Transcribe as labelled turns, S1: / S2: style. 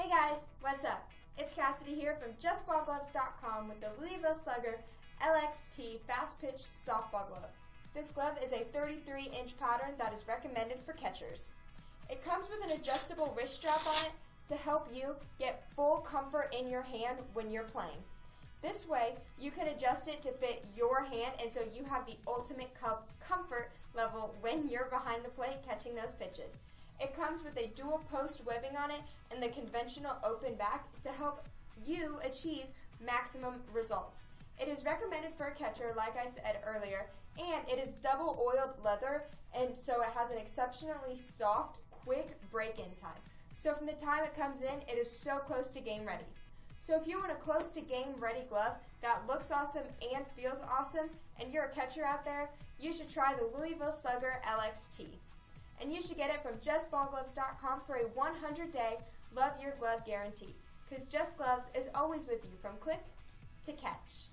S1: Hey guys, what's up? It's Cassidy here from JustBallGloves.com with the Louisville Slugger LXT Fast Pitch Softball Glove. This glove is a 33 inch pattern that is recommended for catchers. It comes with an adjustable wrist strap on it to help you get full comfort in your hand when you're playing. This way, you can adjust it to fit your hand and so you have the ultimate cup comfort level when you're behind the plate catching those pitches. It comes with a dual post webbing on it and the conventional open back to help you achieve maximum results. It is recommended for a catcher, like I said earlier, and it is double oiled leather, and so it has an exceptionally soft, quick break in time. So from the time it comes in, it is so close to game ready. So if you want a close to game ready glove that looks awesome and feels awesome, and you're a catcher out there, you should try the Louisville Slugger LXT and you should get it from JustBallGloves.com for a 100 day love your glove guarantee. Because Just Gloves is always with you from click to catch.